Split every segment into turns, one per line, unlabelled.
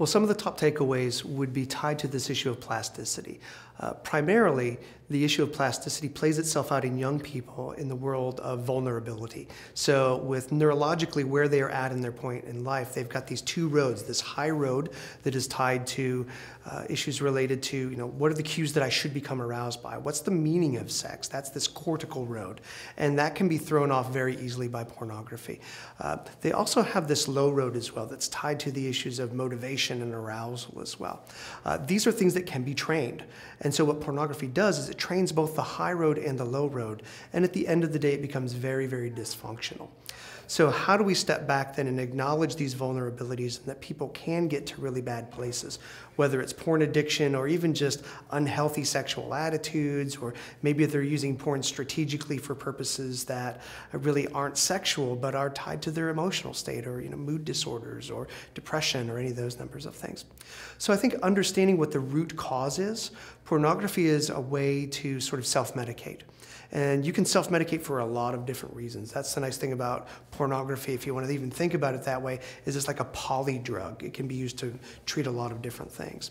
Well, some of the top takeaways would be tied to this issue of plasticity. Uh, primarily, the issue of plasticity plays itself out in young people in the world of vulnerability. So, with neurologically where they are at in their point in life, they've got these two roads this high road that is tied to uh, issues related to, you know, what are the cues that I should become aroused by? What's the meaning of sex? That's this cortical road. And that can be thrown off very easily by pornography. Uh, they also have this low road as well that's tied to the issues of motivation and arousal as well. Uh, these are things that can be trained. And so, what pornography does is it trains both the high road and the low road. And at the end of the day, it becomes very, very dysfunctional. So, how do we step back then and acknowledge these vulnerabilities and that people can get to really bad places, whether it's porn addiction or even just unhealthy sexual attitudes, or maybe they're using porn strategically for purposes that really aren't sexual but are tied to their emotional state or you know, mood disorders or depression or any of those numbers of things. So, I think understanding what the root cause is, pornography is a way to sort of self medicate. And you can self medicate for a lot of different reasons. That's the nice thing about pornography, if you want to even think about it that way, is it's like a poly drug. It can be used to treat a lot of different things.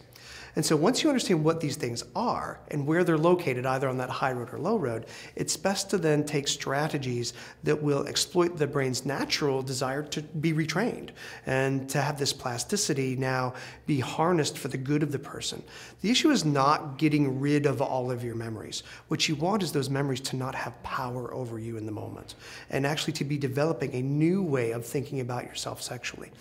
And so once you understand what these things are and where they're located, either on that high road or low road, it's best to then take strategies that will exploit the brain's natural desire to be retrained and to have this plasticity now be harnessed for the good of the person. The issue is not getting rid of all of your memories. What you want is those memories to not have power over you in the moment and actually to be developing a new way of thinking about yourself sexually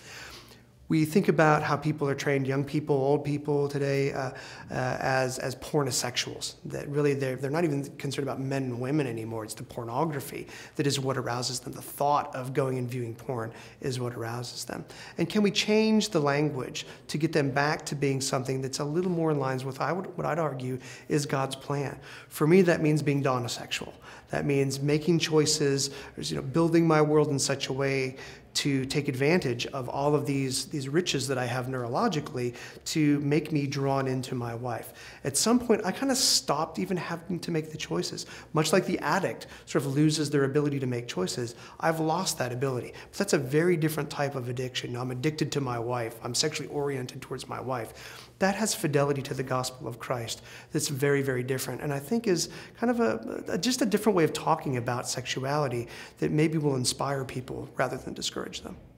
we think about how people are trained, young people, old people today, uh, uh, as, as pornosexuals. That really they're, they're not even concerned about men and women anymore. It's the pornography that is what arouses them. The thought of going and viewing porn is what arouses them. And can we change the language to get them back to being something that's a little more in lines with I would, what I'd argue is God's plan? For me, that means being donosexual. That means making choices, you know, building my world in such a way to take advantage of all of these, these riches that I have neurologically to make me drawn into my wife. At some point, I kind of stopped even having to make the choices. Much like the addict sort of loses their ability to make choices, I've lost that ability. But that's a very different type of addiction. I'm addicted to my wife, I'm sexually oriented towards my wife. That has fidelity to the gospel of Christ that's very, very different. And I think is kind of a, a just a different way of talking about sexuality that maybe will inspire people rather than discourage encourage them.